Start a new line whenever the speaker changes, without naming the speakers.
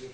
Нет.